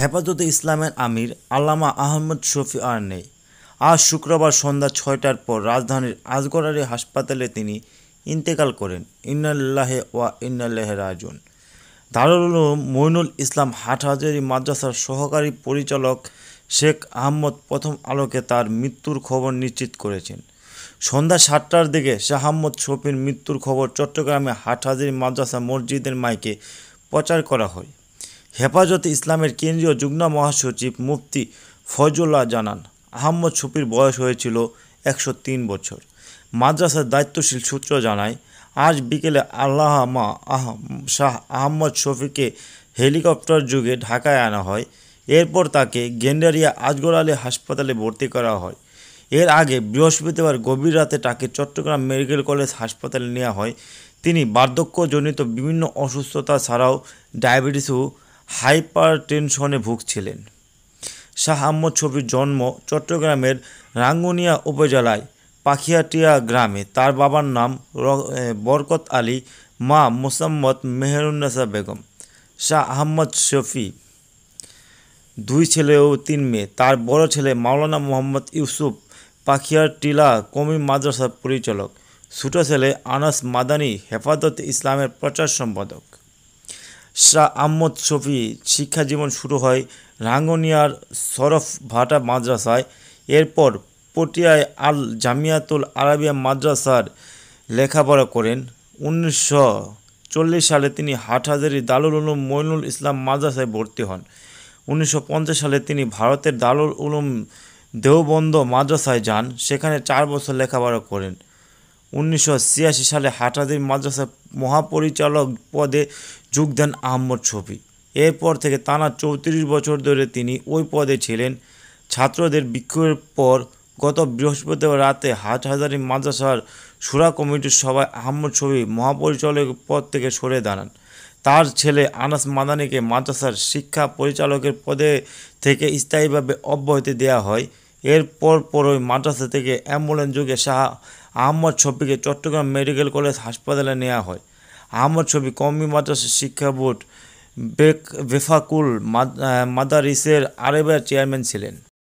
হেফাজতে ইসলামের আমির আল্লামা আহমদ শফি আর নেই। আজ শুক্রবার সন্ধ্যা ছয়টার পর রাজধানীর আজগরারি হাসপাতালে তিনি ইন্তেকাল করেন। ইন্নাল্লাহে ওয়া ইন্নাল্লাহে রাজুন দারুল মইনুল ইসলাম হাটহাজারী মাদ্রাসার সহকারী পরিচালক শেখ আহমদ প্রথম আলোকে তার মৃত্যুর খবর নিশ্চিত করেছেন। সন্ধ্যা সাতটার দিকে শাহ আহমদ শফির মৃত্যুর খবর চট্টগ্রামে হাটহাজারী মাদ্রাসা মসজিদের মাইকে প্রচার করা হয়। হেফাজতে ইসলামের কেন্দ্রীয় যুগ্ম মহাসচিব মুফতি ফয়জুল্লাহ জানান আহম্মদ শফির বয়স হয়েছিল একশো তিন বছর। মাদ্রাসার দায়িত্বশীল সূত্র জানায়, আজ বিকেলে আল্লামা আহ শাহ আহম্মদ শফিকে হেলিকপ্টার যুগে ঢাকায় আনা হয়। এরপর তাকে গেন্ডারিয়া আজগর আলী হাসপাতালে ভর্তি করা হয়। এর আগে বৃহস্পতিবার গভীর রাতে তাকে চট্টগ্রাম মেডিকেল কলেজ হাসপাতালে নেওয়া হয়। তিনি বার্ধক্যজনিত বিভিন্ন অসুস্থতা ছাড়াও ডায়াবেটিস ও হাইপার টেনশনে ভুগছিলেন। শাহ আহমদ ছবির জন্ম চট্টগ্রামের রাঙ্গুনিয়া উপজেলায় পাখিয়াটিয়া গ্রামে। তার বাবার নাম বরকত আলী, মা মোসাম্মদ মেহেরুন্নেসা বেগম। শাহ আহমদ শফি দুই ছেলে ও তিন মেয়ে। তার বড় ছেলে মাওলানা মোহাম্মদ ইউসুফ পাখিয়ার টিলা কমি মাদ্রাসার পরিচালক। ছোট ছেলে আনাস মাদানী হেফাজত ইসলামের প্রচার সম্পাদক। শাহ আহমদ শফি শিক্ষা জীবন শুরু হয় রাঙ্গনিয়ার শরফ ভাটা মাদ্রাসায়। এরপর পটিয়ায় আল জামিয়াতুল আরাবিয়া মাদ্রাসার লেখাপড়া করেন। উনিশশো চল্লিশ সালে তিনি হাটহাজারি দালুল উলুম মইনুল ইসলাম মাদ্রাসায় ভর্তি হন। উনিশশো পঞ্চাশ সালে তিনি ভারতের দালুল উলুম দেওবন্দ মাদ্রাসায় যান। সেখানে চার বছর লেখাপড়া করেন। উনিশশো ছিয়াশি সালে হাটহাজারি মাদ্রাসা মহাপরিচালক পদে যোগ দেন আহমদ শফি। এরপর থেকে টানা চৌত্রিশ বছর ধরে তিনি ওই পদে ছিলেন। ছাত্রদের বিক্ষোভের পর গত বৃহস্পতিবার রাতে হাটহাজারি মাদ্রাসার সুরা কমিটির সভায় আহমদ শফি মহাপরিচালক পদ থেকে সরে দাঁড়ান। তার ছেলে আনাস মাদানিকে মাদ্রাসার শিক্ষা পরিচালকের পদে থেকে স্থায়ীভাবে অব্যাহতি দেওয়া হয়। এরপর পরই মাদ্রাসা থেকে অ্যাম্বুলেন্স যোগে শাহ আহমদ ছবিকে চট্টগ্রাম মেডিকেল কলেজ হাসপাতালে নেওয়া হয়। আহমদ ছবি কমি মাদ্রাসা শিক্ষা বোর্ড বেক বেফাকুল মাদারিসের আরেবের চেয়ারম্যান ছিলেন।